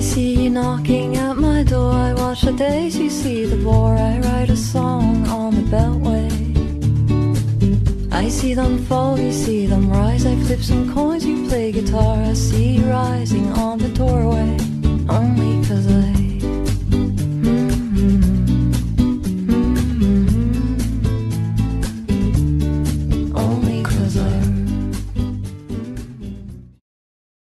I see you knocking at my door. I watch the days you see the war. I write a song on the beltway. I see them fall, you see them rise. I flip some coins, you play guitar. I see you rising on the